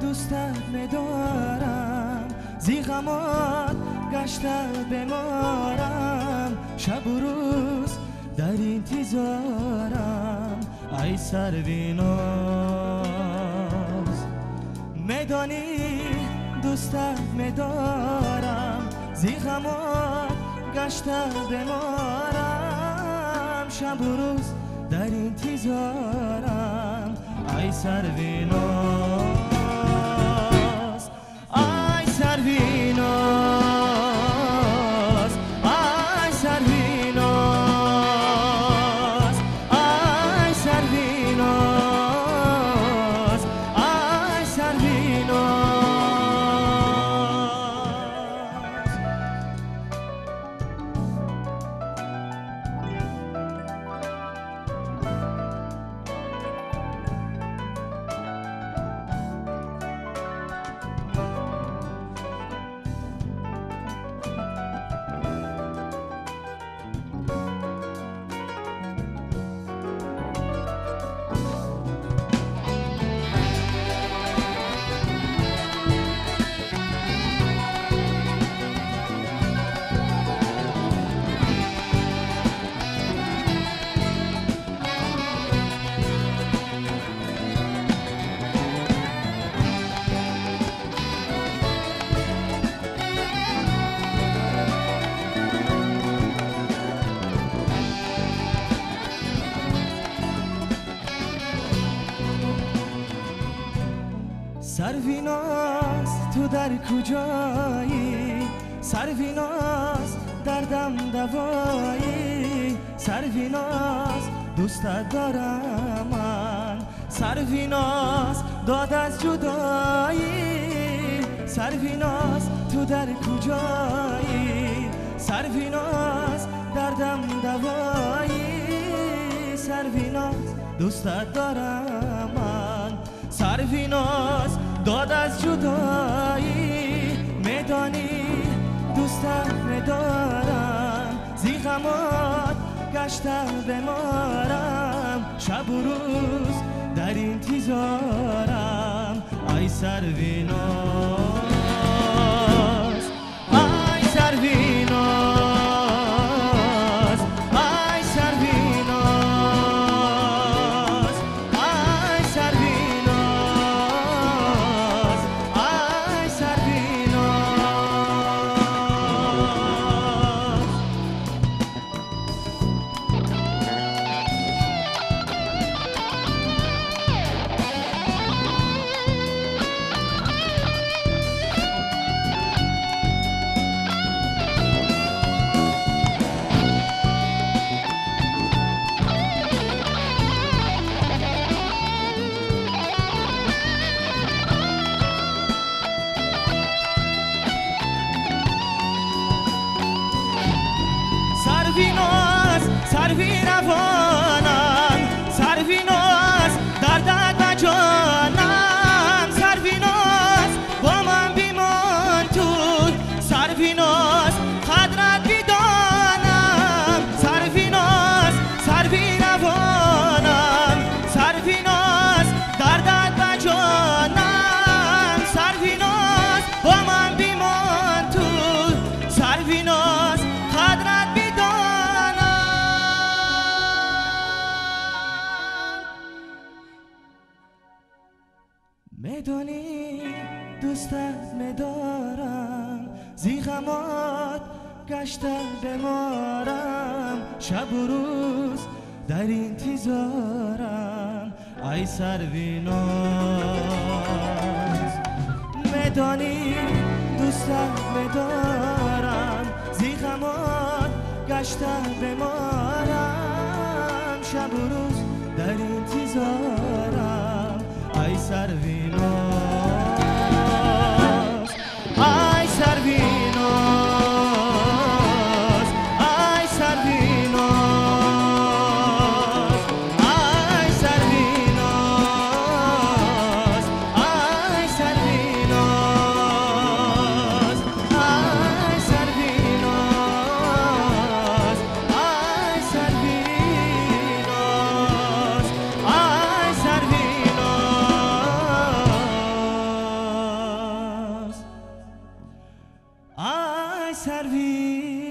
دوستت میدارم زیغمات گشته بمارم. شب و روز در انتظارم. ای سرویناز میدانی دوستت میدارم زیغمات گشته بمارم. شب و روز در انتظارم. ای سرویناز سرویناز تو در کجایی؟ سرویناز دردم دوایی؟ سرویناز دوستت دارم من؟ سرویناز داد از جدایی؟ سرویناز تو در کجایی؟ سرویناز دردم دوایی؟ سرویناز دوستت دارم من؟ سرویناز داد از جدایی میدانی دوستت میدارم زیغمات گشتم بمارم. شب و روز در انتظارم ای سرویناز میدانی؟ دوستت میدارم زیغمات گشته بمارم. شب و روز در انتظارم. ای سرویناز میدانی؟ دوستت میدارم زیغمات گشته بمارم. شب و روز در انتظارم. ای سرویناز. servir.